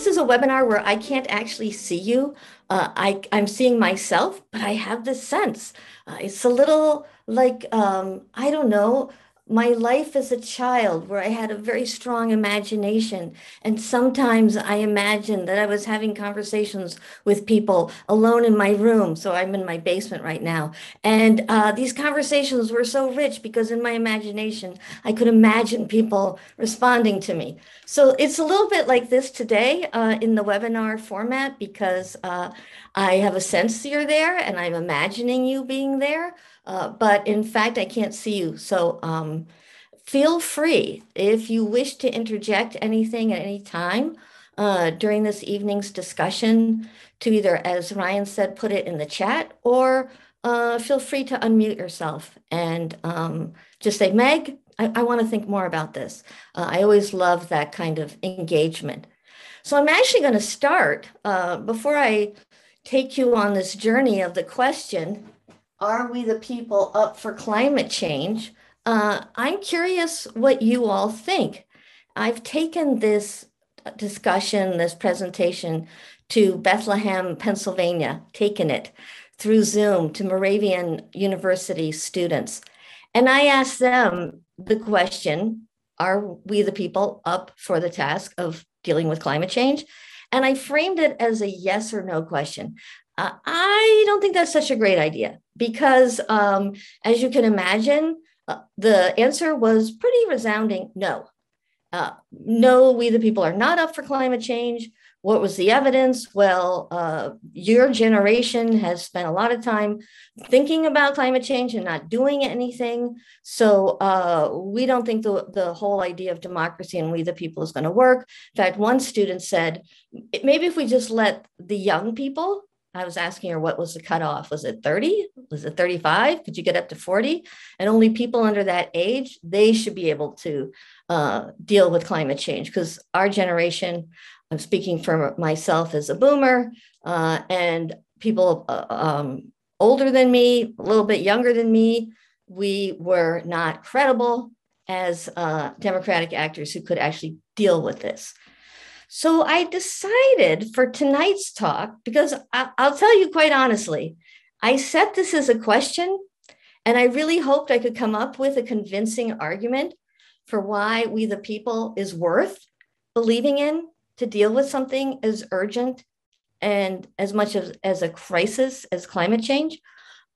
this is a webinar where I can't actually see you. Uh, I, I'm seeing myself, but I have this sense. Uh, it's a little like, um, I don't know, my life as a child where I had a very strong imagination. And sometimes I imagined that I was having conversations with people alone in my room. So I'm in my basement right now. And uh, these conversations were so rich because in my imagination, I could imagine people responding to me. So it's a little bit like this today uh, in the webinar format because uh, I have a sense you're there and I'm imagining you being there. Uh, but in fact, I can't see you. So um, feel free if you wish to interject anything at any time uh, during this evening's discussion to either, as Ryan said, put it in the chat or uh, feel free to unmute yourself and um, just say, Meg, I, I want to think more about this. Uh, I always love that kind of engagement. So I'm actually going to start uh, before I take you on this journey of the question are we the people up for climate change? Uh, I'm curious what you all think. I've taken this discussion, this presentation to Bethlehem, Pennsylvania, taken it through Zoom to Moravian University students. And I asked them the question Are we the people up for the task of dealing with climate change? And I framed it as a yes or no question. Uh, I don't think that's such a great idea because, um, as you can imagine, uh, the answer was pretty resounding no. Uh, no, we the people are not up for climate change. What was the evidence? Well, uh, your generation has spent a lot of time thinking about climate change and not doing anything. So uh, we don't think the, the whole idea of democracy and we the people is going to work. In fact, one student said, maybe if we just let the young people I was asking her what was the cutoff. Was it 30? Was it 35? Could you get up to 40? And only people under that age, they should be able to uh, deal with climate change because our generation, I'm speaking for myself as a boomer, uh, and people uh, um, older than me, a little bit younger than me, we were not credible as uh, democratic actors who could actually deal with this. So I decided for tonight's talk, because I'll tell you quite honestly, I set this as a question, and I really hoped I could come up with a convincing argument for why we the people is worth believing in to deal with something as urgent and as much as, as a crisis as climate change.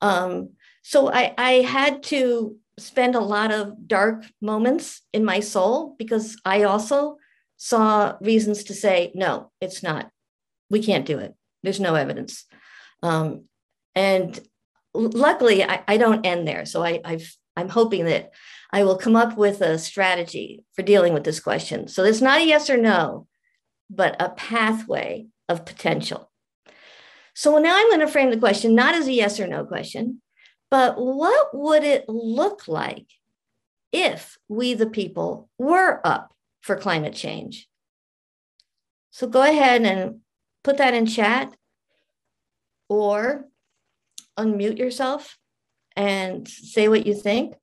Um, so I, I had to spend a lot of dark moments in my soul because I also saw reasons to say, no, it's not. We can't do it. There's no evidence. Um, and luckily, I, I, don't end there. So I, I've, I'm hoping that I will come up with a strategy for dealing with this question. So it's not a yes or no, but a pathway of potential. So now I'm going to frame the question not as a yes or no question, but what would it look like if we, the people, were up for climate change. So go ahead and put that in chat or unmute yourself and say what you think.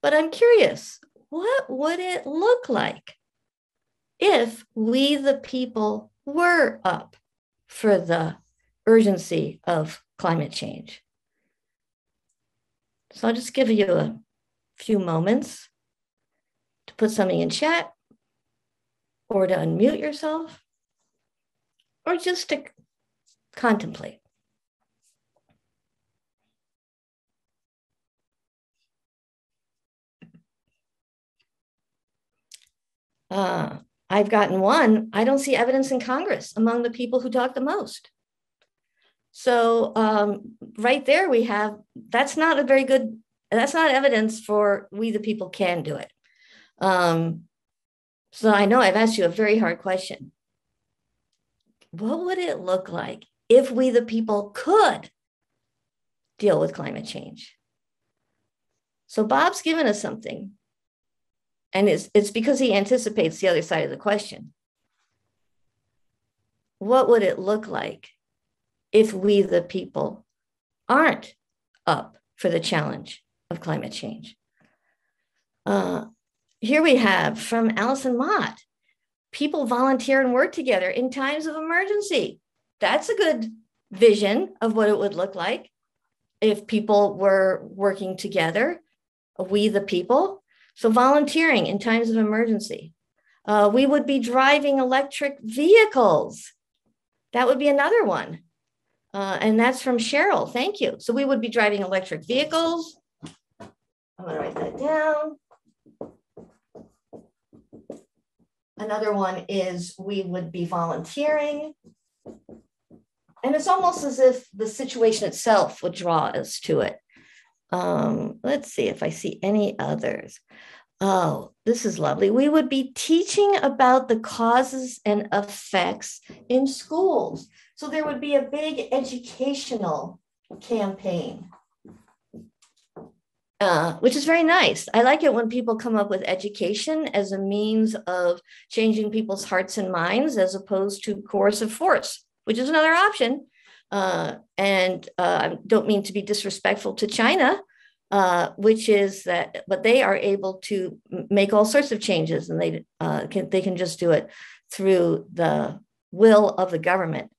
But I'm curious, what would it look like if we, the people, were up for the urgency of climate change? So I'll just give you a few moments to put something in chat or to unmute yourself, or just to contemplate. Uh, I've gotten one. I don't see evidence in Congress among the people who talk the most. So um, right there we have that's not a very good that's not evidence for we the people can do it. Um, so I know I've asked you a very hard question. What would it look like if we, the people, could deal with climate change? So Bob's given us something, and it's, it's because he anticipates the other side of the question. What would it look like if we, the people, aren't up for the challenge of climate change? Uh, here we have from Allison Mott. people volunteer and work together in times of emergency. That's a good vision of what it would look like if people were working together, we the people. So, volunteering in times of emergency. Uh, we would be driving electric vehicles. That would be another one. Uh, and that's from Cheryl. Thank you. So, we would be driving electric vehicles. I'm going to write that down. Another one is we would be volunteering. And it's almost as if the situation itself would draw us to it. Um, let's see if I see any others. Oh, this is lovely. We would be teaching about the causes and effects in schools. So there would be a big educational campaign uh, which is very nice. I like it when people come up with education as a means of changing people's hearts and minds as opposed to coercive force, which is another option. Uh, and uh, I don't mean to be disrespectful to China, uh, which is that, but they are able to make all sorts of changes, and they uh, can they can just do it through the will of the government.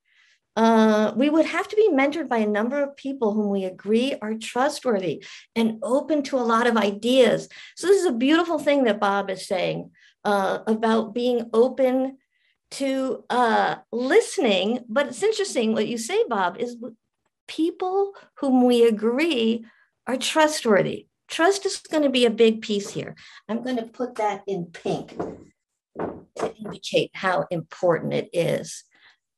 Uh, we would have to be mentored by a number of people whom we agree are trustworthy and open to a lot of ideas. So, this is a beautiful thing that Bob is saying uh, about being open to uh, listening. But it's interesting what you say, Bob, is people whom we agree are trustworthy. Trust is going to be a big piece here. I'm going to put that in pink to indicate how important it is.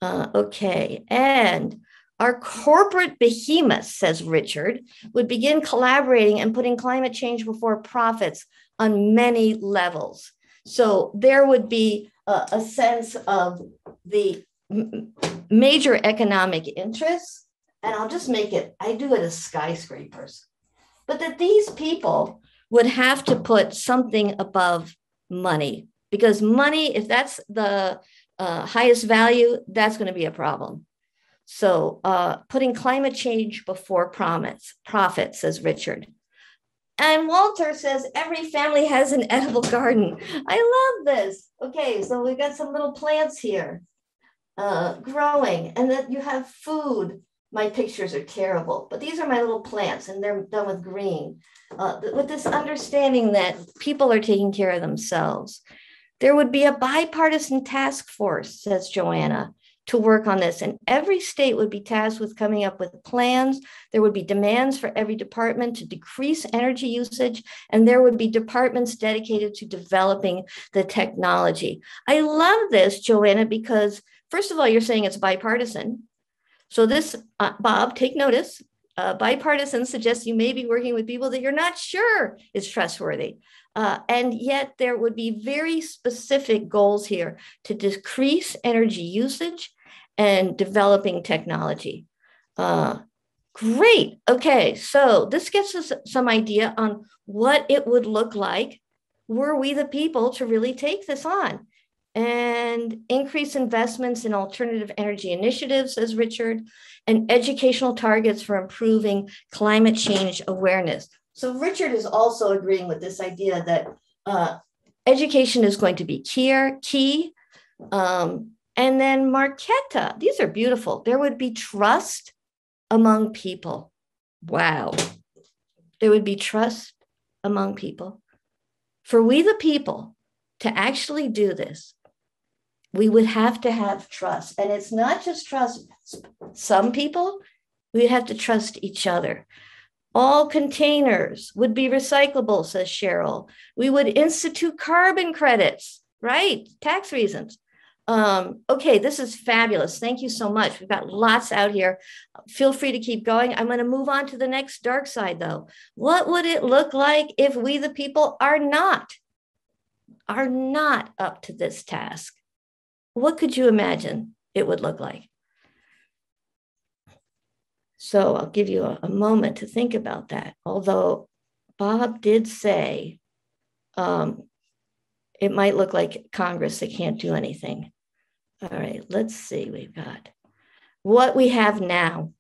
Uh, okay. And our corporate behemoth, says Richard, would begin collaborating and putting climate change before profits on many levels. So there would be a, a sense of the major economic interests, and I'll just make it, I do it as skyscrapers, but that these people would have to put something above money because money, if that's the uh, highest value, that's going to be a problem. So uh, putting climate change before promise, profit, says Richard. And Walter says every family has an edible garden. I love this. Okay, so we've got some little plants here uh, growing, and then you have food. My pictures are terrible, but these are my little plants, and they're done with green. Uh, with this understanding that people are taking care of themselves. There would be a bipartisan task force, says Joanna, to work on this. And every state would be tasked with coming up with plans. There would be demands for every department to decrease energy usage, and there would be departments dedicated to developing the technology. I love this, Joanna, because first of all, you're saying it's bipartisan. So, this, uh, Bob, take notice. Uh, bipartisan suggests you may be working with people that you're not sure is trustworthy. Uh, and yet, there would be very specific goals here to decrease energy usage and developing technology. Uh, great. Okay, so this gets us some idea on what it would look like were we the people to really take this on and increase investments in alternative energy initiatives, as Richard, and educational targets for improving climate change awareness. So Richard is also agreeing with this idea that uh, education is going to be key. key. Um, and then Marquetta, these are beautiful. There would be trust among people. Wow. There would be trust among people. For we, the people, to actually do this, we would have to have trust. And it's not just trust some people, we have to trust each other. All containers would be recyclable, says Cheryl. We would institute carbon credits, right? Tax reasons. Um, okay, this is fabulous. Thank you so much. We've got lots out here. Feel free to keep going. I'm going to move on to the next dark side, though. What would it look like if we, the people, are not, are not up to this task? What could you imagine it would look like? So I'll give you a, a moment to think about that. Although Bob did say um, it might look like Congress that can't do anything. All right, let's see. We've got what we have now,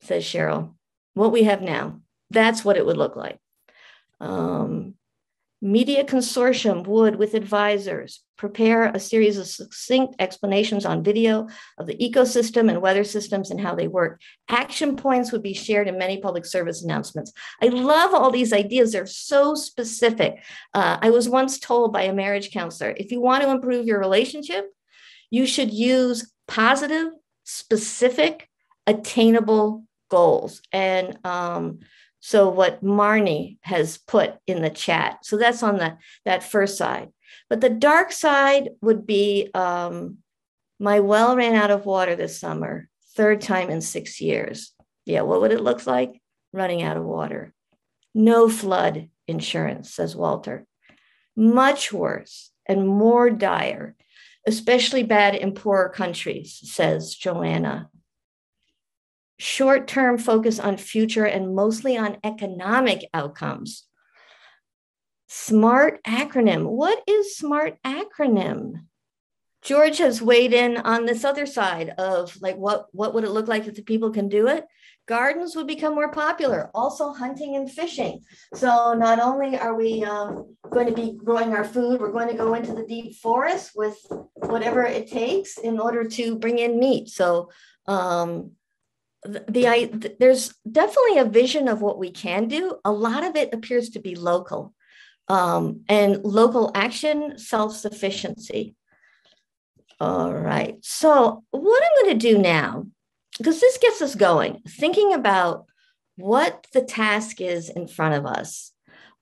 says Cheryl. What we have now, that's what it would look like. Um, Media Consortium would, with advisors, prepare a series of succinct explanations on video of the ecosystem and weather systems and how they work. Action points would be shared in many public service announcements. I love all these ideas. They're so specific. Uh, I was once told by a marriage counselor if you want to improve your relationship, you should use positive, specific, attainable goals. And um, so what Marnie has put in the chat. So that's on the that first side. But the dark side would be um, my well ran out of water this summer, third time in six years. Yeah, what would it look like? Running out of water. No flood insurance, says Walter. Much worse and more dire, especially bad in poorer countries, says Joanna short term focus on future and mostly on economic outcomes. SMART acronym. What is SMART acronym? George has weighed in on this other side of like what, what would it look like if the people can do it? Gardens would become more popular, also hunting and fishing. So not only are we um, going to be growing our food, we're going to go into the deep forest with whatever it takes in order to bring in meat. So um, the, the there's definitely a vision of what we can do. A lot of it appears to be local um, and local action, self sufficiency. All right. So, what I'm going to do now, because this gets us going, thinking about what the task is in front of us,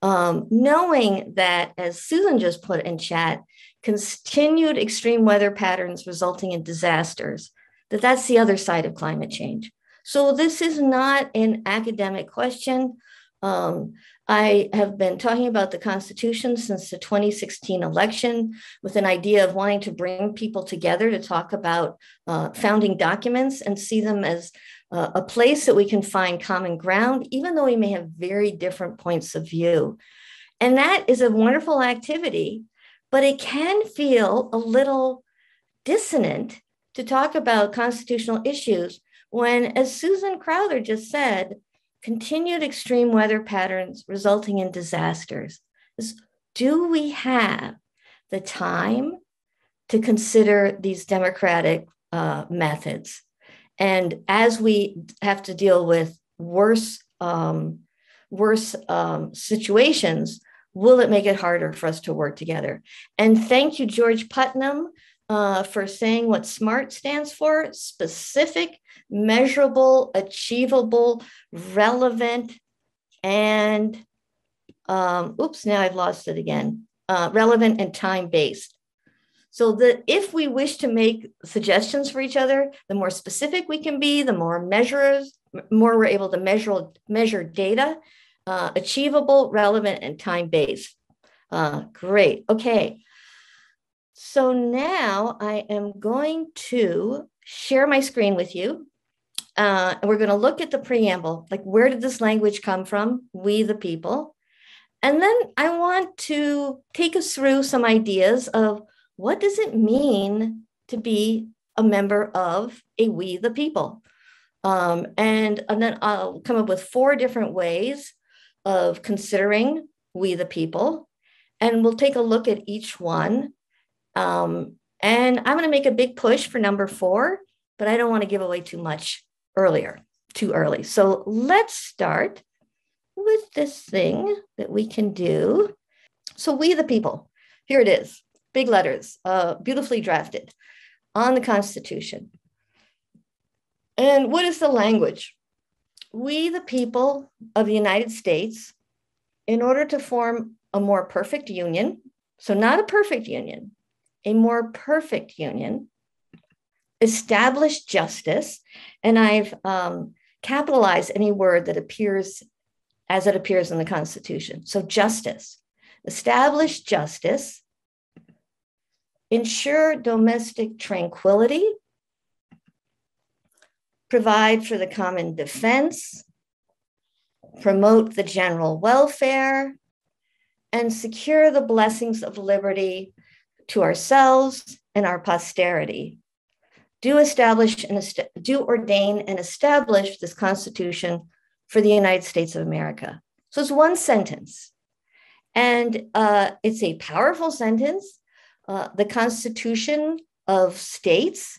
um, knowing that, as Susan just put in chat, continued extreme weather patterns resulting in disasters, that that's the other side of climate change. So this is not an academic question. Um, I have been talking about the Constitution since the 2016 election with an idea of wanting to bring people together to talk about uh, founding documents and see them as uh, a place that we can find common ground, even though we may have very different points of view. And that is a wonderful activity, but it can feel a little dissonant to talk about constitutional issues when, as Susan Crowther just said, continued extreme weather patterns resulting in disasters. Do we have the time to consider these democratic uh, methods? And as we have to deal with worse, um, worse um, situations, will it make it harder for us to work together? And thank you, George Putnam, uh, for saying what SMART stands for specific, measurable, achievable, relevant, and um, oops, now I've lost it again. Uh, relevant and time based. So that if we wish to make suggestions for each other, the more specific we can be, the more measures, more we're able to measure measure data, uh, achievable, relevant, and time based. Uh, great. Okay. So now I am going to share my screen with you. Uh, and we're going to look at the preamble, like where did this language come from? We the people. And then I want to take us through some ideas of what does it mean to be a member of a we the people? Um, and, and then I'll come up with four different ways of considering we the people. And we'll take a look at each one um, and I'm going to make a big push for number four, but I don't want to give away too much earlier, too early. So let's start with this thing that we can do. So, we the people, here it is, big letters, uh, beautifully drafted on the Constitution. And what is the language? We, the people of the United States, in order to form a more perfect union, so not a perfect union, a more perfect union, establish justice, and I've um, capitalized any word that appears as it appears in the Constitution. So, justice, establish justice, ensure domestic tranquility, provide for the common defense, promote the general welfare, and secure the blessings of liberty to ourselves and our posterity. Do establish and est- do ordain and establish this Constitution for the United States of America. So it's one sentence. And uh, it's a powerful sentence. Uh, the Constitution of states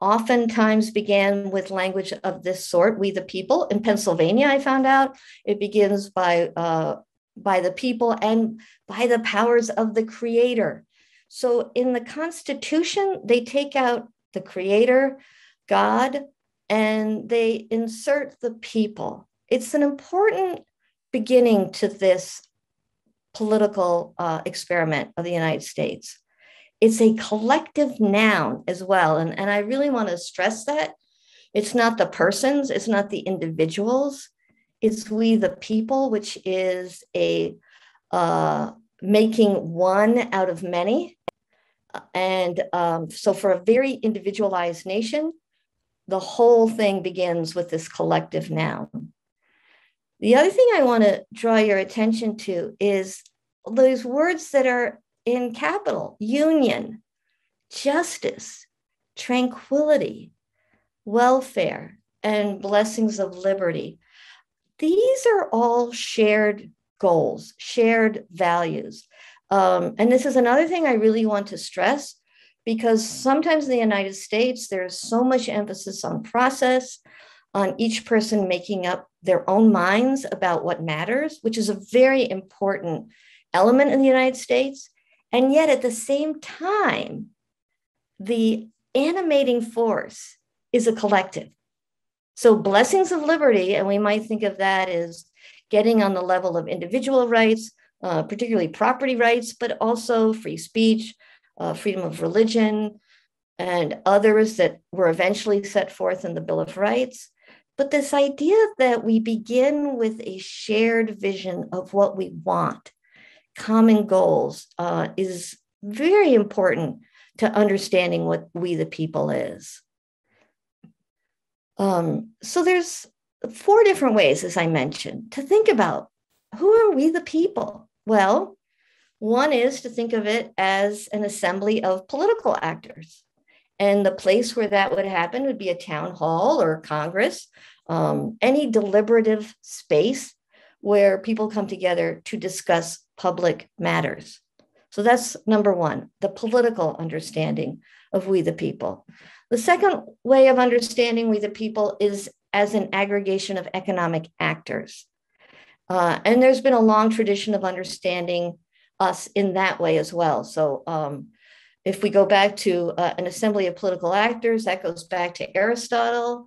oftentimes began with language of this sort, we the people. In Pennsylvania, I found out it begins by, uh, by the people and by the powers of the creator. So in the Constitution, they take out the creator, God, and they insert the people. It's an important beginning to this political uh, experiment of the United States. It's a collective noun as well. And, and I really want to stress that. It's not the persons, it's not the individuals, it's we the people, which is a uh, making one out of many. And um, so, for a very individualized nation, the whole thing begins with this collective noun. The other thing I want to draw your attention to is those words that are in capital union, justice, tranquility, welfare, and blessings of liberty. These are all shared goals, shared values. Um, and this is another thing I really want to stress because sometimes in the United States, there's so much emphasis on process, on each person making up their own minds about what matters, which is a very important element in the United States. And yet, at the same time, the animating force is a collective. So, blessings of liberty, and we might think of that as getting on the level of individual rights, uh, particularly property rights, but also free speech, uh, freedom of religion, and others that were eventually set forth in the Bill of Rights. But this idea that we begin with a shared vision of what we want, common goals, uh, is very important to understanding what we the people is. Um, so there's four different ways, as I mentioned, to think about who are we the people? Well, one is to think of it as an assembly of political actors. And the place where that would happen would be a town hall or Congress, um, any deliberative space where people come together to discuss public matters. So that's number one, the political understanding of we the people. The second way of understanding we the people is as an aggregation of economic actors. Uh, and there's been a long tradition of understanding us in that way as well. So um, if we go back to uh, an assembly of political actors, that goes back to Aristotle.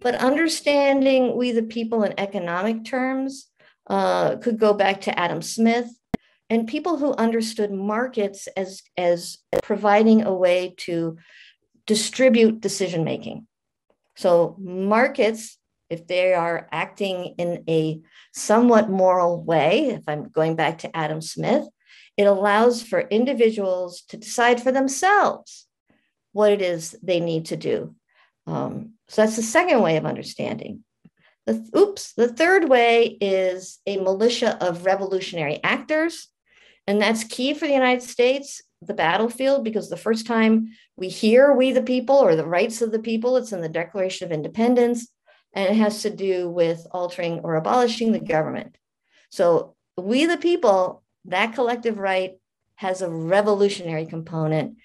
But understanding we the people in economic terms uh, could go back to Adam Smith and people who understood markets as, as providing a way to distribute decision making. So markets, if they are acting in a somewhat moral way, if I'm going back to Adam Smith, it allows for individuals to decide for themselves what it is they need to do. Um, so that's the second way of understanding. The, oops, the third way is a militia of revolutionary actors. And that's key for the United States, the battlefield, because the first time we hear we the people or the rights of the people, it's in the Declaration of Independence, and it has to do with altering or abolishing the government. So we the people that collective right has a revolutionary component.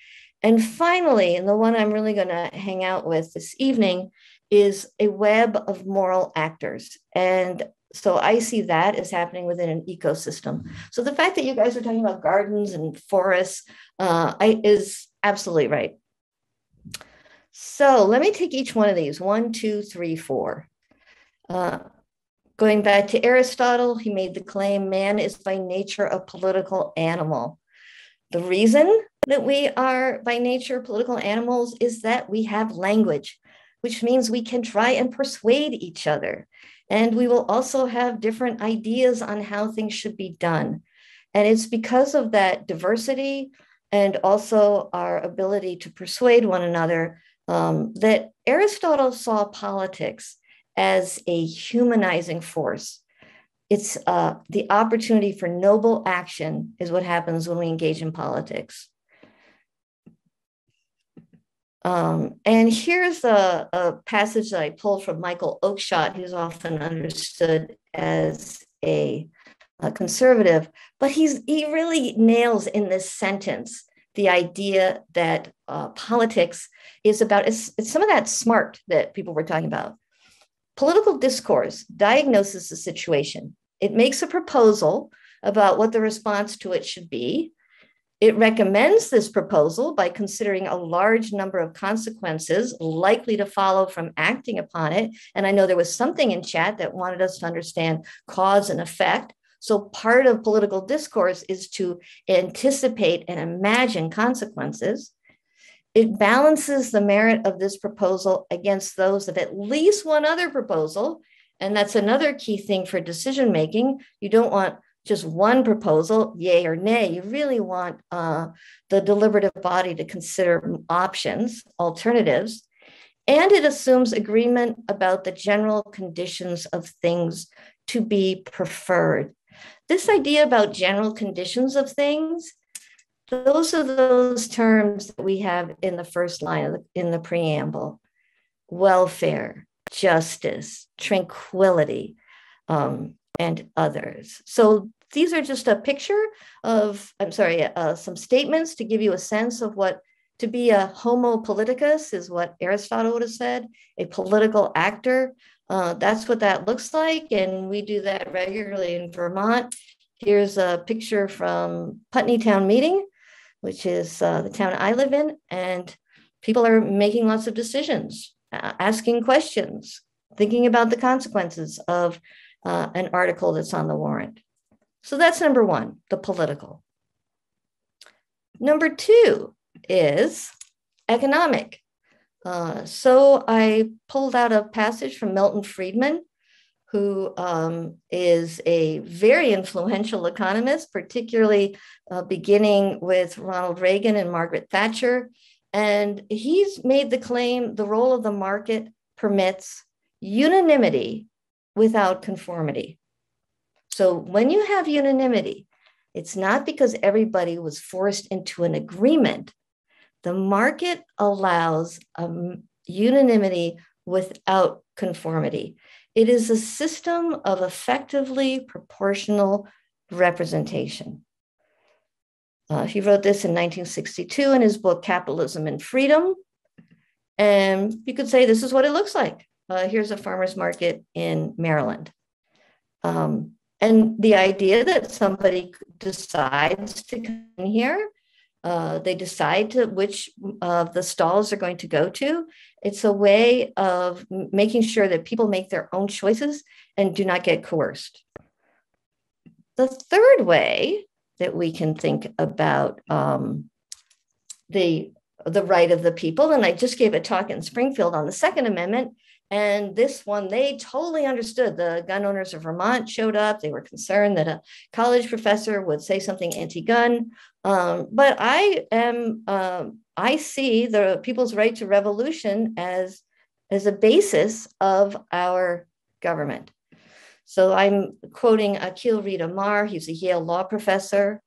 And finally, and the one I'm really going to hang out with this evening is a web of moral actors. And so I see that as happening within an ecosystem. So the fact that you guys are talking about gardens and forests uh, I, is absolutely right. So let me take each one of these one, two, three, four. Uh, Going back to Aristotle, he made the claim man is by nature a political animal. The reason that we are by nature political animals is that we have language, which means we can try and persuade each other. And we will also have different ideas on how things should be done. And it's because of that diversity and also our ability to persuade one another um, that Aristotle saw politics as a humanizing force. It's uh, the opportunity for noble action, is what happens when we engage in politics. Um, and here's a, a, passage that I pulled from Michael Oakeshott, who's often understood as a a conservative, but he's he really nails in this sentence the idea that uh, politics is about it's, it's some of that smart that people were talking about. Political discourse diagnoses the situation. It makes a proposal about what the response to it should be. It recommends this proposal by considering a large number of consequences likely to follow from acting upon it. And I know there was something in chat that wanted us to understand cause and effect. So, part of political discourse is to anticipate and imagine consequences. It balances the merit of this proposal against those of at least one other proposal. And that's another key thing for decision making. You don't want just one proposal, yay or nay. You really want uh, the deliberative body to consider options, alternatives, and it assumes agreement about the general conditions of things to be preferred. This idea about general conditions of things, those are those terms that we have in the first line the, in the preamble welfare, justice, tranquility, um, and others. So these are just a picture of, I'm sorry, uh, some statements to give you a sense of what to be a homo politicus is what Aristotle would have said, a political actor. Uh, that's what that looks like. And we do that regularly in Vermont. Here's a picture from Putney Town Meeting, which is uh, the town I live in. And people are making lots of decisions, uh, asking questions, thinking about the consequences of uh, an article that's on the warrant. So that's number one, the political. Number two is economic. Uh, so I pulled out a passage from Milton Friedman, who um, is a very influential economist, particularly uh, beginning with Ronald Reagan and Margaret Thatcher. And he's made the claim the role of the market permits unanimity without conformity. So when you have unanimity, it's not because everybody was forced into an agreement. The market allows um, unanimity without conformity. It is a system of effectively proportional representation. Uh, he wrote this in 1962 in his book Capitalism and Freedom. And you could say this is what it looks like uh, here's a farmer's market in Maryland. Um, and the idea that somebody decides to come here, uh, they decide to which of the stalls they're going to go to. It's a way of making sure that people make their own choices and do not get coerced. The third way that we can think about um, the the right of the people, and I just gave a talk in Springfield on the Second Amendment, and this one, they totally understood. The gun owners of Vermont showed up. They were concerned that a college professor would say something anti-gun. Um, but I am, uh, I see the people's right to revolution as as a basis of our government. So I'm quoting Akhil Reed Amar, He's a Yale law professor.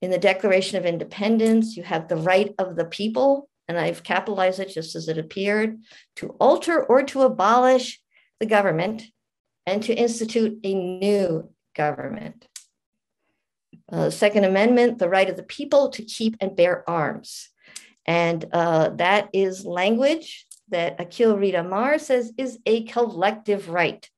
In the Declaration of Independence, you have the right of the people and I've capitalized it just as it appeared, to alter or to abolish the government and to institute a new government. Uh, Second Amendment, the right of the people to keep and bear arms. And uh, that is language that Akhil Reed Amar says is a collective right.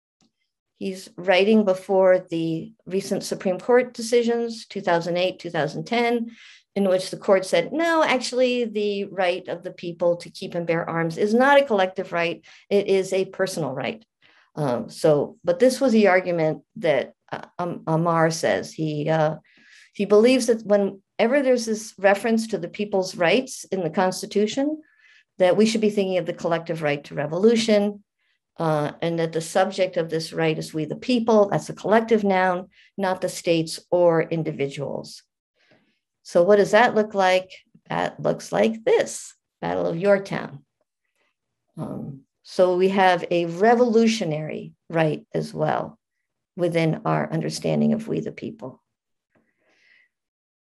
He's writing before the recent Supreme Court decisions, 2008, 2010, in which the court said, no, actually, the right of the people to keep and bear arms is not a collective right, it is a personal right. Um, so, but this was the argument that uh, um, Amar says. He, uh, he believes that whenever there's this reference to the people's rights in the Constitution, that we should be thinking of the collective right to revolution, uh, and that the subject of this right is we the people, that's a collective noun, not the states or individuals. So, what does that look like? That looks like this Battle of Yorktown. Um, so, we have a revolutionary right as well within our understanding of we the people.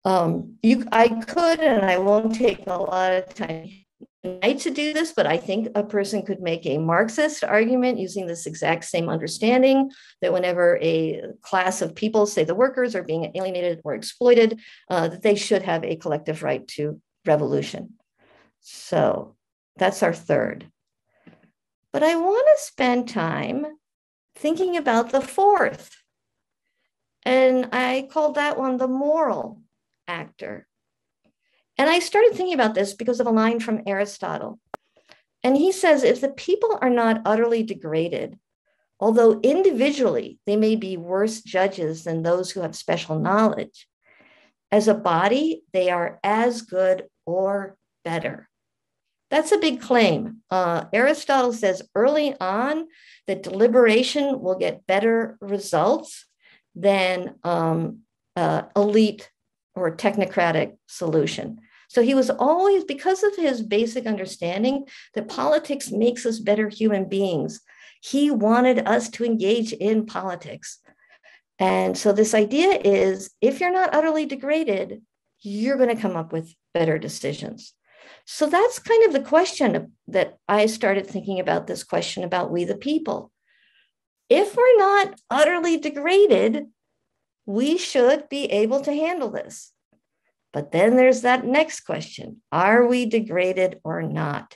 Um, you, I could, and I won't take a lot of time deny to do this, but I think a person could make a Marxist argument using this exact same understanding that whenever a class of people, say the workers, are being alienated or exploited, uh, that they should have a collective right to revolution. So that's our third. But I want to spend time thinking about the fourth. And I called that one the moral actor. And I started thinking about this because of a line from Aristotle. And he says if the people are not utterly degraded, although individually they may be worse judges than those who have special knowledge, as a body, they are as good or better. That's a big claim. Uh, Aristotle says early on that deliberation will get better results than um, uh, elite or technocratic solution. So he was always, because of his basic understanding that politics makes us better human beings, he wanted us to engage in politics. And so this idea is if you're not utterly degraded, you're going to come up with better decisions. So that's kind of the question that I started thinking about this question about we the people. If we're not utterly degraded, we should be able to handle this. But then there's that next question Are we degraded or not?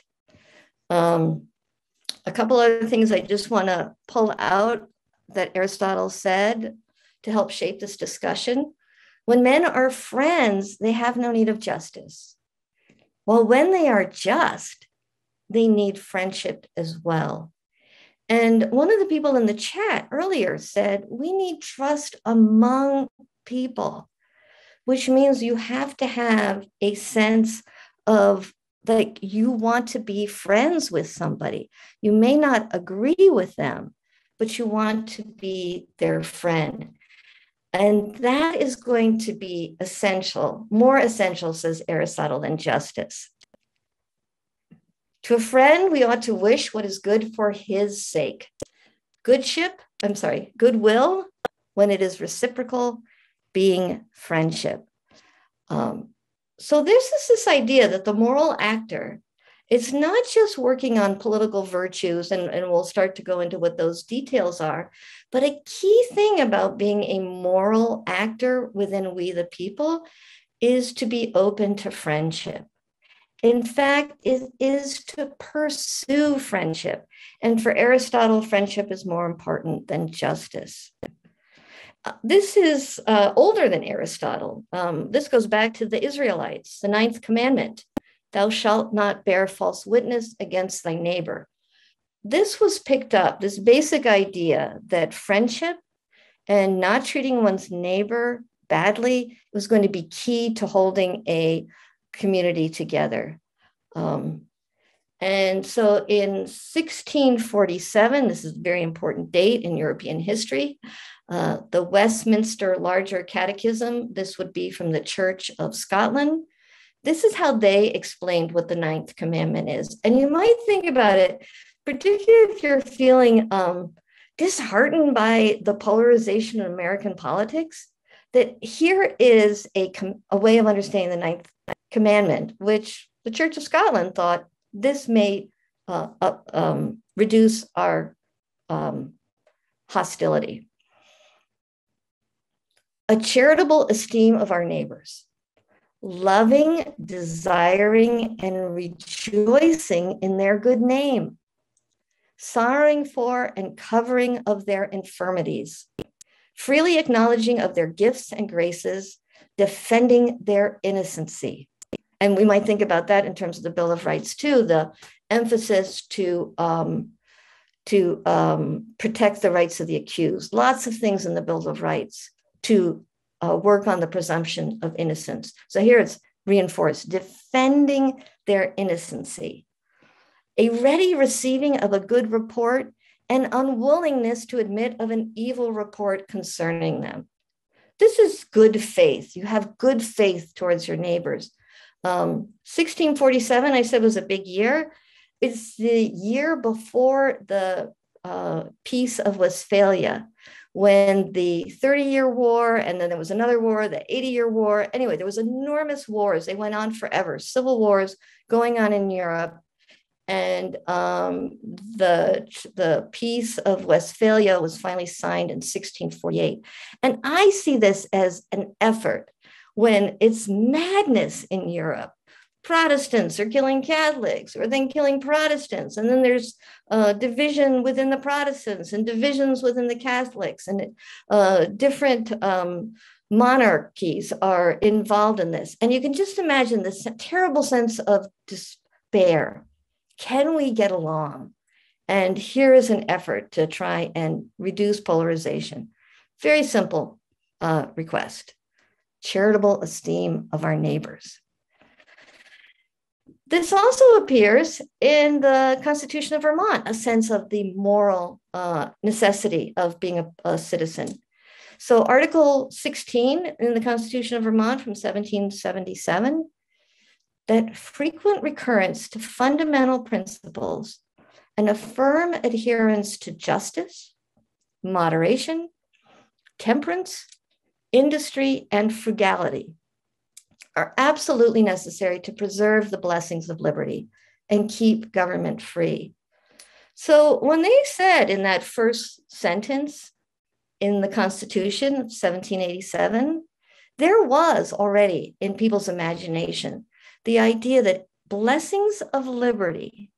Um, a couple other things I just want to pull out that Aristotle said to help shape this discussion. When men are friends, they have no need of justice. Well, when they are just, they need friendship as well. And one of the people in the chat earlier said, we need trust among people, which means you have to have a sense of like you want to be friends with somebody. You may not agree with them, but you want to be their friend. And that is going to be essential, more essential, says Aristotle, than justice. To a friend, we ought to wish what is good for his sake. Goodship, I'm sorry, goodwill, when it is reciprocal, being friendship. Um, so this is this idea that the moral actor it's not just working on political virtues, and, and we'll start to go into what those details are, but a key thing about being a moral actor within We the People is to be open to friendship. In fact, it is to pursue friendship. And for Aristotle, friendship is more important than justice. Uh, this is uh, older than Aristotle. Um, this goes back to the Israelites, the ninth commandment Thou shalt not bear false witness against thy neighbor. This was picked up, this basic idea that friendship and not treating one's neighbor badly was going to be key to holding a community together. Um, and so in 1647, this is a very important date in European history, uh, the Westminster Larger Catechism, this would be from the Church of Scotland, this is how they explained what the ninth commandment is. And you might think about it, particularly if you're feeling um, disheartened by the polarization in American politics, that here is a, a way of understanding the ninth commandment, which the Church of Scotland thought this may uh, uh, um, reduce our um, hostility. A charitable esteem of our neighbors loving, desiring, and rejoicing in their good name, sorrowing for and covering of their infirmities, freely acknowledging of their gifts and graces, defending their innocency. And we might think about that in terms of the Bill of Rights too, the emphasis to um, to um, protect the rights of the accused. Lots of things in the Bill of Rights to uh, work on the presumption of innocence. So here it's reinforced defending their innocency, a ready receiving of a good report, and unwillingness to admit of an evil report concerning them. This is good faith. You have good faith towards your neighbors. Um, 1647, I said, was a big year. It's the year before the uh, Peace of Westphalia when the 30 year war, and then there was another war, the 80 year war. Anyway, there was enormous wars. They went on forever, civil wars going on in Europe. And um, the, the Peace of Westphalia was finally signed in 1648. And I see this as an effort when it's madness in Europe Protestants are killing Catholics, or then killing Protestants. And then there's uh, division within the Protestants and divisions within the Catholics, and uh, different um, monarchies are involved in this. And you can just imagine this terrible sense of despair. Can we get along? And here is an effort to try and reduce polarization. Very simple uh, request charitable esteem of our neighbors. This also appears in the Constitution of Vermont, a sense of the moral uh, necessity of being a, a, citizen. So, Article 16 in the Constitution of Vermont from 1777 that frequent recurrence to fundamental principles and a firm adherence to justice, moderation, temperance, industry, and frugality are absolutely necessary to preserve the blessings of liberty and keep government free. So when they said in that first sentence in the Constitution of 1787, there was already in people's imagination the idea that blessings of liberty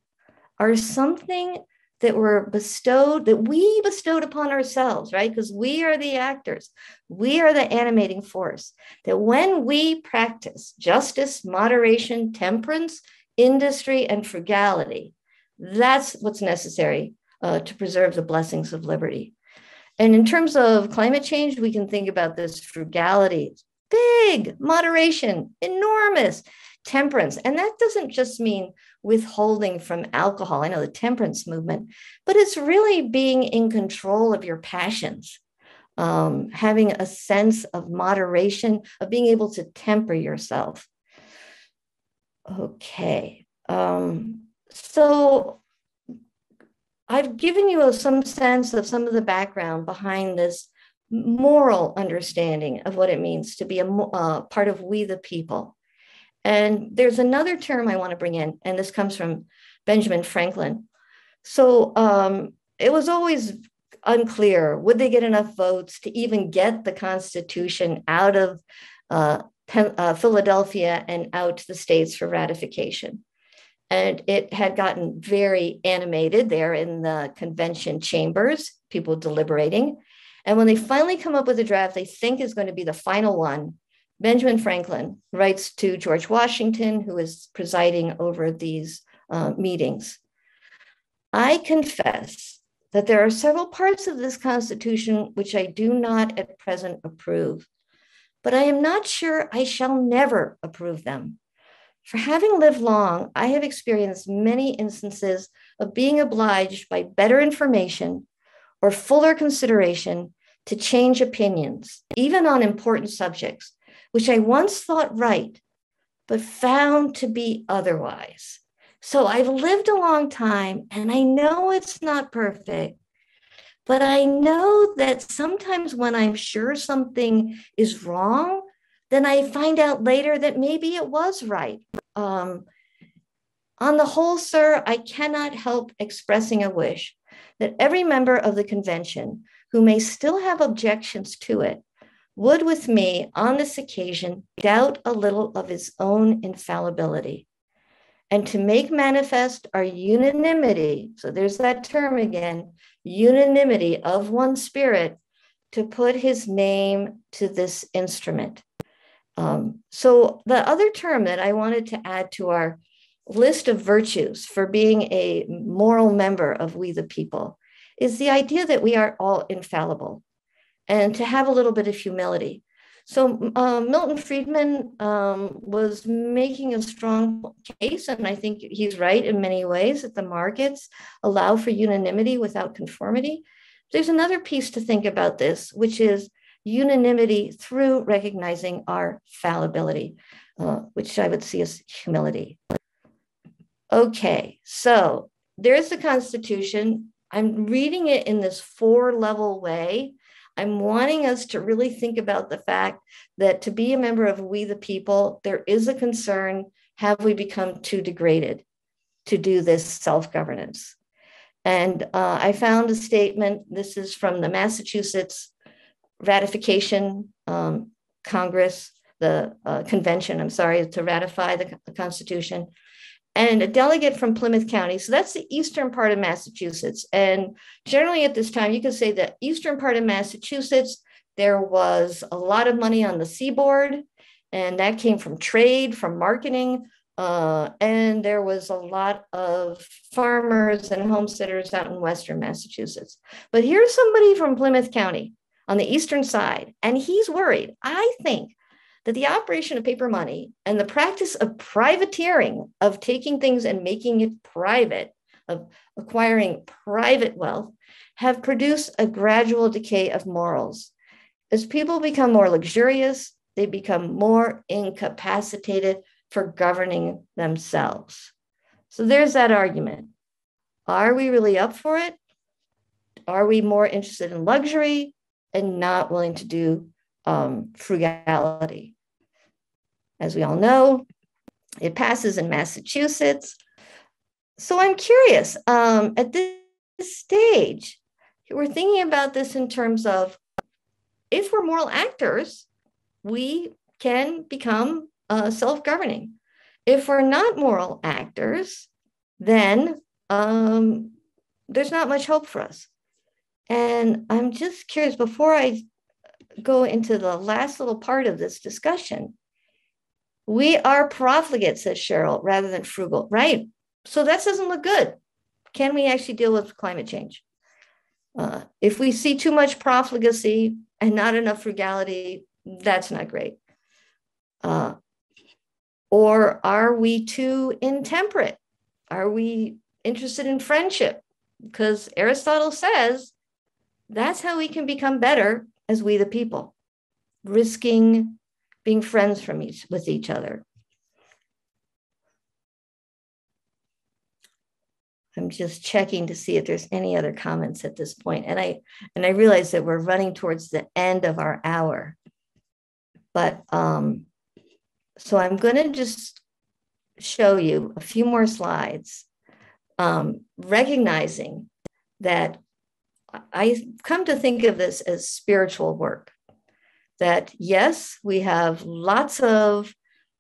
are something that were bestowed, that we bestowed upon ourselves, right? Because we are the actors, we are the animating force. That when we practice justice, moderation, temperance, industry, and frugality, that's what's necessary uh, to preserve the blessings of liberty. And in terms of climate change, we can think about this frugality, big, moderation, enormous, temperance. And that doesn't just mean withholding from alcohol. I know the temperance movement, but it's really being in control of your passions, um, having a sense of moderation, of being able to temper yourself. Okay. Um, so I've given you some sense of some of the background behind this moral understanding of what it means to be a uh, part of we the people. And there's another term I want to bring in, and this comes from Benjamin Franklin. So um, it was always unclear would they get enough votes to even get the Constitution out of uh, uh, Philadelphia and out to the states for ratification. And it had gotten very animated there in the convention chambers, people deliberating. And when they finally come up with a draft they think is going to be the final one, Benjamin Franklin writes to George Washington, who is presiding over these uh, meetings. I confess that there are several parts of this Constitution which I do not at present approve, but I am not sure I shall never approve them. For having lived long, I have experienced many instances of being obliged by better information or fuller consideration to change opinions, even on important subjects, which I once thought right, but found to be otherwise. So I've lived a long time and I know it's not perfect, but I know that sometimes when I'm sure something is wrong, then I find out later that maybe it was right. Um, on the whole, sir, I cannot help expressing a wish that every member of the convention who may still have objections to it would with me on this occasion doubt a little of his own infallibility and to make manifest our unanimity. So there's that term again unanimity of one spirit to put his name to this instrument. Um, so the other term that I wanted to add to our list of virtues for being a moral member of We the People is the idea that we are all infallible and to have a little bit of humility. So uh, Milton Friedman um, was making a strong case, and I think he's right in many ways that the markets allow for unanimity without conformity. There's another piece to think about this, which is unanimity through recognizing our fallibility, uh, which I would see as humility. Okay, so there's the Constitution. I'm reading it in this four level way. I'm wanting us to really think about the fact that to be a member of We the People, there is a concern have we become too degraded to do this self governance? And uh, I found a statement. This is from the Massachusetts Ratification um, Congress, the uh, convention, I'm sorry, to ratify the, the Constitution and a delegate from Plymouth County. So that's the eastern part of Massachusetts. And generally at this time, you could say the eastern part of Massachusetts, there was a lot of money on the seaboard, and that came from trade, from marketing. Uh, and there was a lot of farmers and homesteaders out in Western Massachusetts. But here's somebody from Plymouth County on the eastern side, and he's worried. I think that the operation of paper money and the practice of privateering, of taking things and making it private, of acquiring private wealth, have produced a gradual decay of morals. As people become more luxurious, they become more incapacitated for governing themselves. So there's that argument. Are we really up for it? Are we more interested in luxury and not willing to do um, frugality. As we all know, it passes in Massachusetts. So I'm curious um, at this stage, we're thinking about this in terms of if we're moral actors, we can become uh, self governing. If we're not moral actors, then um, there's not much hope for us. And I'm just curious before I go into the last little part of this discussion. We are profligate, says Cheryl, rather than frugal, right? So that doesn't look good. Can we actually deal with climate change? Uh, if we see too much profligacy and not enough frugality, that's not great. Uh, or are we too intemperate? Are we interested in friendship? Because Aristotle says that's how we can become better as we the people, risking being friends from each with each other. I'm just checking to see if there's any other comments at this point. And I and I realize that we're running towards the end of our hour. But um, so I'm going to just show you a few more slides, um, recognizing that I come to think of this as spiritual work. That yes, we have lots of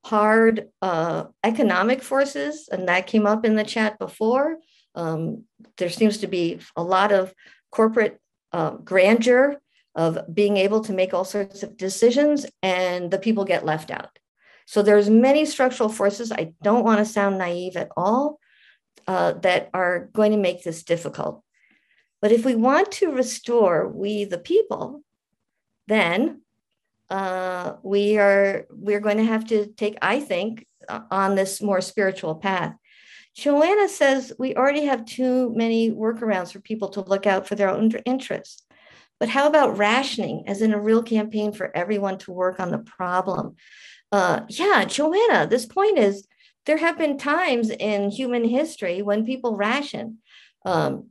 hard uh, economic forces, and that came up in the chat before. Um, there seems to be a lot of corporate uh, grandeur of being able to make all sorts of decisions, and the people get left out. So there's many structural forces. I don't want to sound naive at all uh, that are going to make this difficult. But if we want to restore we the people, then uh, we are we're going to have to take, I think, uh, on this more spiritual path. Joanna says we already have too many workarounds for people to look out for their own interests. But how about rationing, as in a real campaign for everyone to work on the problem? Uh, yeah, Joanna, this point is there have been times in human history when people ration. Um,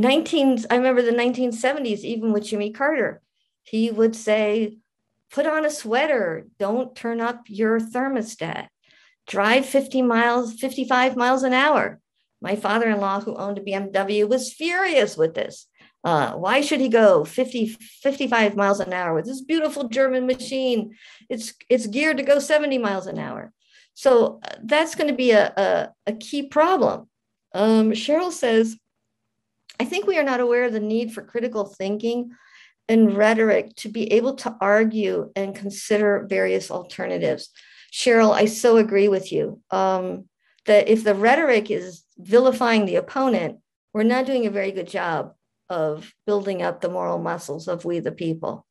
19 i remember the 1970s even with jimmy carter he would say put on a sweater. Don't turn up your thermostat. Drive 50 miles 55 miles an hour. My father-in-law who owned a bmw was furious with this. Uh, why should he go 50 55 miles an hour with this beautiful german machine? It's it's geared to go 70 miles an hour. So uh, that's going to be a, a, a key problem. Um, cheryl says I think we are not aware of the need for critical thinking and rhetoric to be able to argue and consider various alternatives. Cheryl, I so agree with you um, that if the rhetoric is vilifying the opponent, we're not doing a very good job of building up the moral muscles of we the people.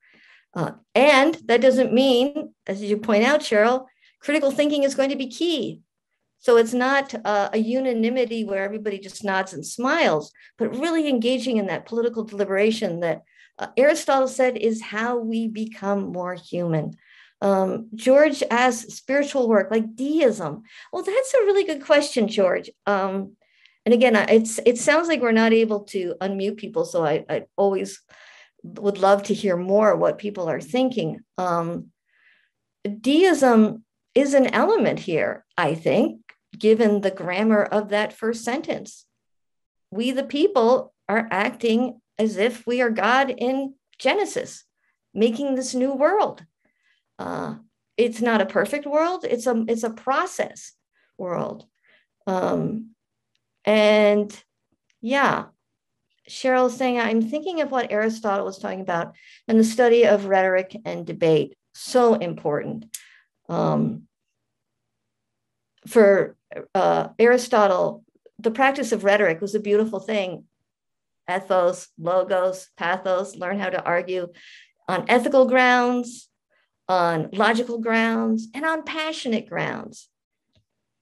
Uh, and that doesn't mean, as you point out, Cheryl, critical thinking is going to be key. So it's not uh, a unanimity where everybody just nods and smiles, but really engaging in that political deliberation that uh, Aristotle said is how we become more human. Um, George asks spiritual work like deism. Well, that's a really good question, George. Um, and again, it's it sounds like we're not able to unmute people, so I, I always would love to hear more what people are thinking. Um, deism is an element here, I think, given the grammar of that first sentence. We, the people, are acting as if we are God in Genesis, making this new world. Uh, it's not a perfect world; it's a it's a process world. Um, and yeah, Cheryl saying, I'm thinking of what Aristotle was talking about and the study of rhetoric and debate. So important. Um, for uh, Aristotle, the practice of rhetoric was a beautiful thing. Ethos, logos, pathos, learn how to argue on ethical grounds, on logical grounds, and on passionate grounds.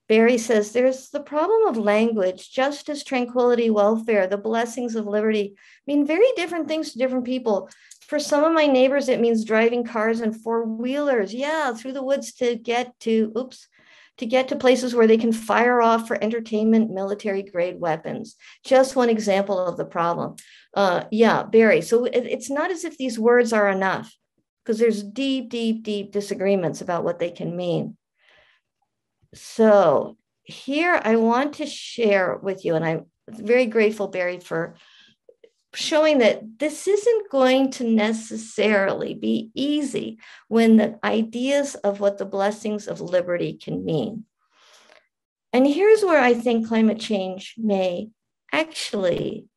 Barry says there's the problem of language, justice, tranquility, welfare, the blessings of liberty mean very different things to different people. For some of my neighbors, it means driving cars and four wheelers, yeah, through the woods to get to, oops, to get to places where they can fire off for entertainment military grade weapons. Just one example of the problem. Uh, yeah, Barry. So it, it's not as if these words are enough because there's deep, deep, deep disagreements about what they can mean. So here I want to share with you, and I'm very grateful, Barry, for showing that this isn't going to necessarily be easy when the ideas of what the blessings of liberty can mean. And here's where I think climate change may actually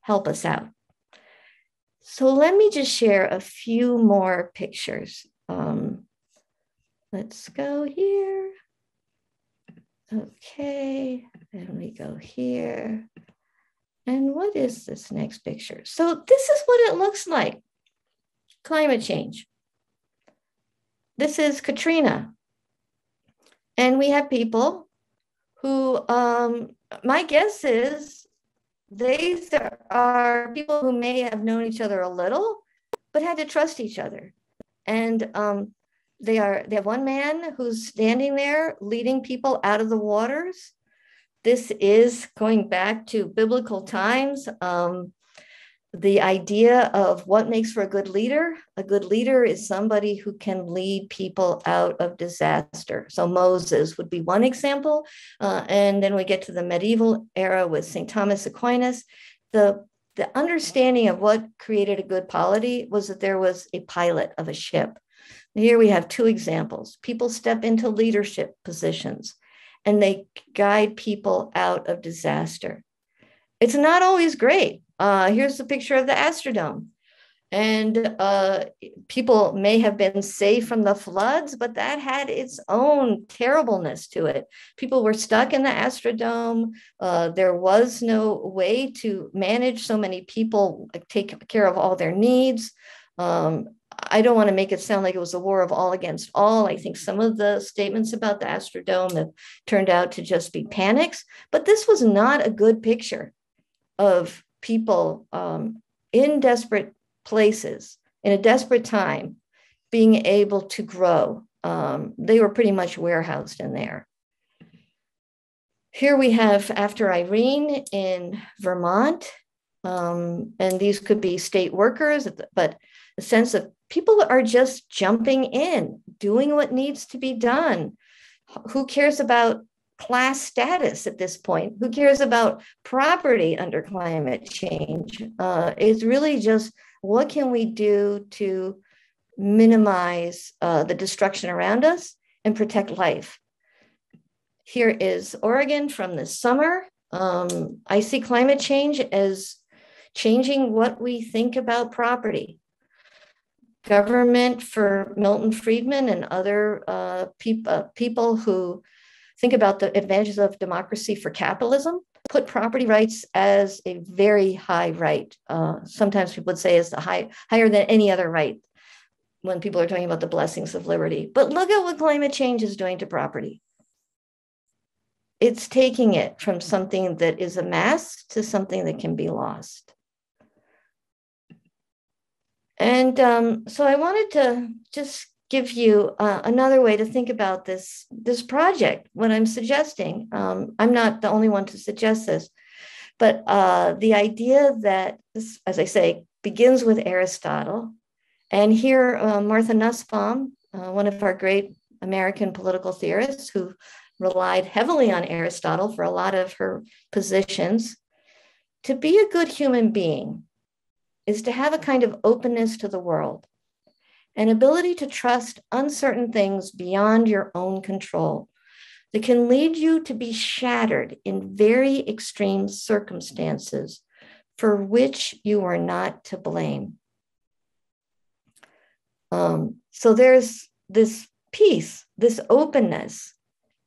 help us out. So let me just share a few more pictures. Um, let's go here. Okay, then we go here. And what is this next picture? So this is what it looks like, climate change. This is Katrina. And we have people who, um, my guess is they are people who may have known each other a little, but had to trust each other. And um, they are they have one man who's standing there leading people out of the waters. This is going back to biblical times um, the idea of what makes for a good leader. A good leader is somebody who can lead people out of disaster. So moses would be one example uh, and then we get to the medieval era with st thomas aquinas. The the understanding of what created a good polity was that there was a pilot of a ship here we have two examples. People step into leadership positions and they guide people out of disaster. It's not always great. Uh, here's a picture of the Astrodome. And uh, people may have been safe from the floods, but that had its own terribleness to it. People were stuck in the Astrodome. Uh, there was no way to manage so many people, take care of all their needs. Um, I don't want to make it sound like it was a war of all against all. I think some of the statements about the Astrodome have turned out to just be panics, but this was not a good picture of people um, in desperate places in a desperate time being able to grow. Um, they were pretty much warehoused in there. Here we have after Irene in Vermont, um, and these could be state workers, but sense of people are just jumping in, doing what needs to be done. Who cares about class status at this point? Who cares about property under climate change? Uh, it's really just what can we do to minimize uh, the destruction around us and protect life? Here is Oregon from this summer. Um, I see climate change as changing what we think about property government for Milton Friedman and other uh, peop- uh, people who think about the advantages of democracy for capitalism put property rights as a very high right. Uh, sometimes people would say is the high higher than any other right when people are talking about the blessings of liberty. But look at what climate change is doing to property. It's taking it from something that is a mass to something that can be lost. And um, so I wanted to just give you uh, another way to think about this this project. What I'm suggesting, um, I'm not the only one to suggest this. But uh, the idea that this, as I say, begins with Aristotle. And here, uh, Martha Nussbaum, uh, one of our great American political theorists who relied heavily on Aristotle for a lot of her positions, to be a good human being is to have a kind of openness to the world, an ability to trust uncertain things beyond your own control that can lead you to be shattered in very extreme circumstances for which you are not to blame. Um, so there's this peace, this openness,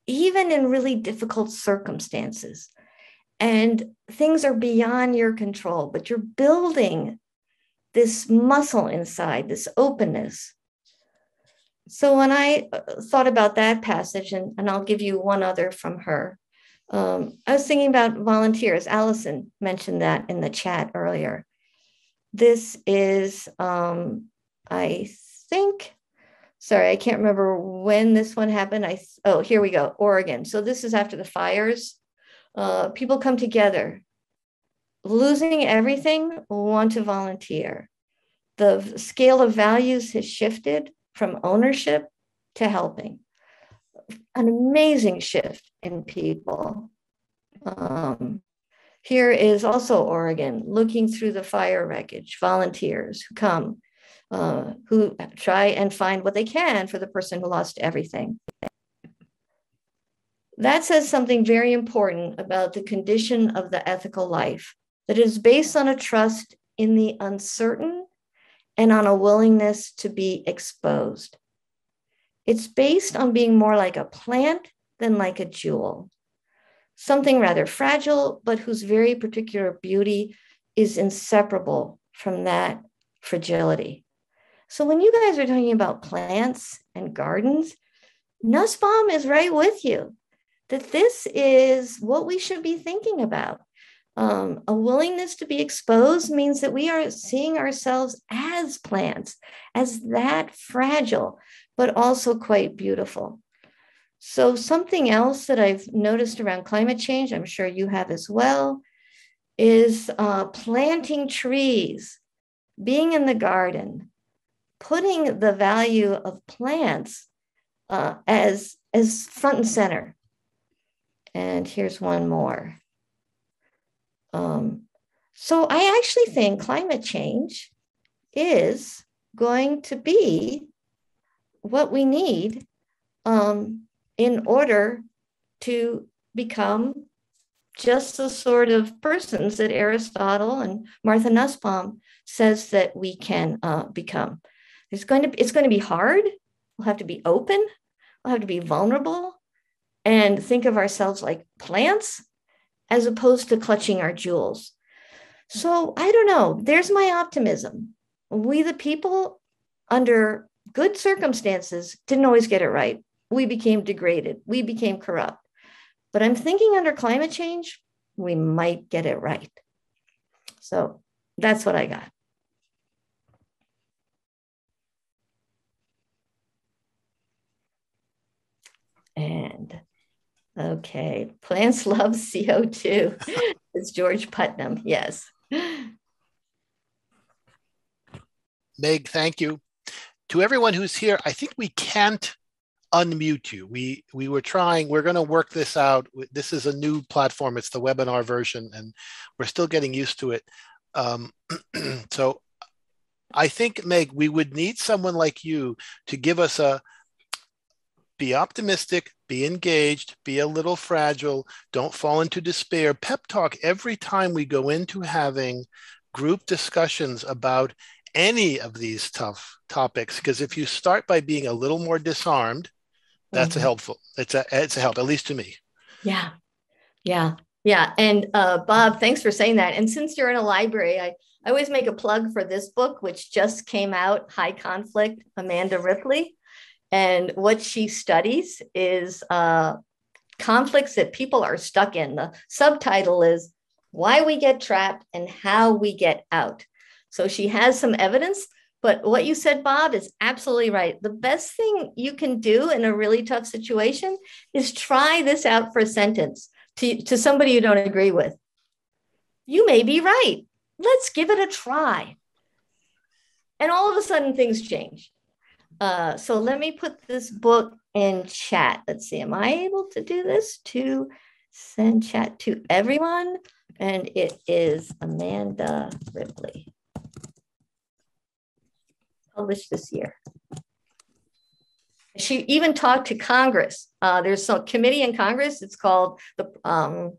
even in really difficult circumstances. And things are beyond your control, but you're building this muscle inside, this openness. So when I uh, thought about that passage, and, and I'll give you one other from her, um, I was thinking about volunteers. Allison mentioned that in the chat earlier. This is, um, I think, sorry, I can't remember when this one happened. I oh, here we go, Oregon. So this is after the fires. Uh, people come together losing everything, want to volunteer. The scale of values has shifted from ownership to helping. An amazing shift in people. Um, here is also Oregon, looking through the fire wreckage, volunteers who come, uh, who try and find what they can for the person who lost everything. That says something very important about the condition of the ethical life that is based on a trust in the uncertain and on a willingness to be exposed. It's based on being more like a plant than like a jewel, something rather fragile, but whose very particular beauty is inseparable from that fragility. So when you guys are talking about plants and gardens, Nussbaum is right with you that this is what we should be thinking about. Um, a willingness to be exposed means that we are seeing ourselves as plants, as that fragile, but also quite beautiful. So, something else that I've noticed around climate change, I'm sure you have as well, is uh, planting trees, being in the garden, putting the value of plants uh, as, as front and center. And here's one more. Um, so I actually think climate change is going to be what we need um, in order to become just the sort of persons that Aristotle and Martha Nussbaum says that we can uh, become. It's going to it's going to be hard. We'll have to be open. We'll have to be vulnerable, and think of ourselves like plants as opposed to clutching our jewels. So I don't know. There's my optimism. We, the people, under good circumstances, didn't always get it right. We became degraded, we became corrupt. But I'm thinking under climate change, we might get it right. So that's what I got. And Okay. Plants love CO2. it's George Putnam. Yes. Meg, thank you. To everyone who's here, I think we can't unmute you. We we were trying, we're going to work this out. This is a new platform. It's the webinar version and we're still getting used to it. Um, so I think, Meg, we would need someone like you to give us a be optimistic, be engaged, be a little fragile, don't fall into despair. Pep talk every time we go into having group discussions about any of these tough topics because if you start by being a little more disarmed that's mm-hmm. a helpful. It's a it's a help at least to me. Yeah. Yeah. Yeah. And uh, bob thanks for saying that. And since you're in a library i i always make a plug for this book which just came out high conflict amanda ripley and what she studies is uh, conflicts that people are stuck in. The subtitle is Why We Get Trapped and How We Get Out. So she has some evidence. But what you said, Bob, is absolutely right. The best thing you can do in a really tough situation is try this out for a sentence to, to somebody you don't agree with. you may be right. Let's give it a try. And all of a sudden, things change. Uh, so let me put this book in chat. Let's see, am I able to do this to send chat to everyone? And it is Amanda Ripley. Published this year. She even talked to Congress. Uh, there's some committee in Congress. It's called the um,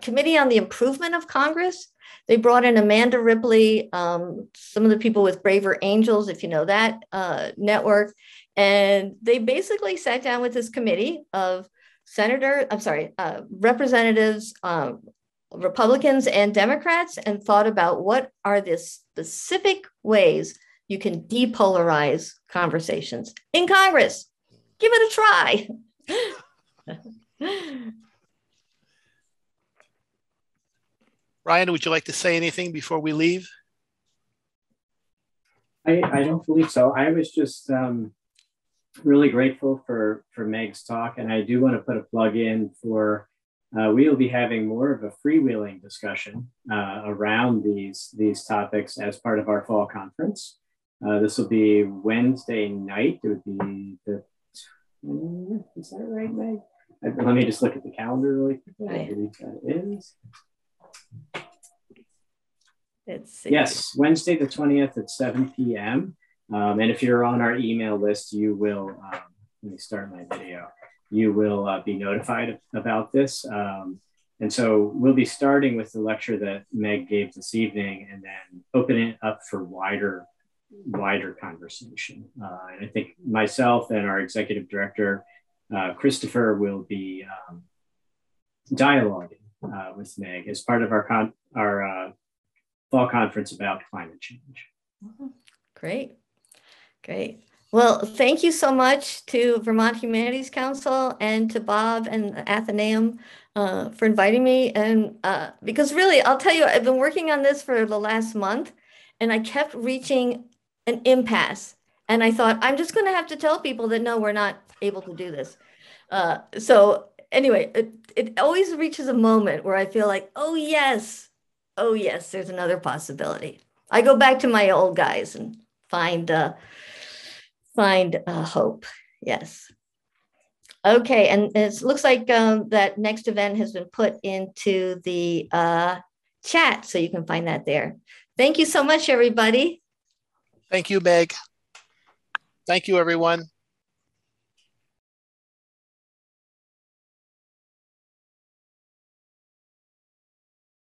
Committee on the Improvement of Congress. They brought in Amanda Ripley, um, some of the people with Braver Angels, if you know that uh, network. And they basically sat down with this committee of senator, I'm sorry, uh, representatives, um, Republicans and Democrats, and thought about what are the specific ways you can depolarize conversations in Congress. Give it a try. Ryan, would you like to say anything before we leave? I, I don't believe so. I was just um, really grateful for, for Meg's talk, and I do want to put a plug in for uh, we will be having more of a freewheeling discussion uh, around these, these topics as part of our fall conference. Uh, this will be Wednesday night. It would be the, is that right, Meg? Let me just look at the calendar really quickly. I believe that is. It's yes, Wednesday the 20th at 7 p.m. Um, and if you're on our email list, you will, um, let me start my video, you will uh, be notified about this. Um, and so we'll be starting with the lecture that Meg gave this evening and then open it up for wider, wider conversation. Uh, and I think myself and our executive director, uh, Christopher, will be um, dialoguing uh, with Meg as part of our con- our uh, fall conference about climate change. Great, great. Well, thank you so much to Vermont Humanities Council and to Bob and Athenaeum uh, for inviting me. And uh, because really, I'll tell you, I've been working on this for the last month and I kept reaching an impasse. And I thought, I'm just going to have to tell people that no, we're not able to do this. Uh, so anyway, it, it always reaches a moment where I feel like, oh, yes, oh, yes, there's another possibility. I go back to my old guys and find uh, find uh, hope. Yes. Okay, and it looks like um, that next event has been put into the uh, chat, so you can find that there. Thank you so much, everybody. Thank you, Meg. Thank you, everyone.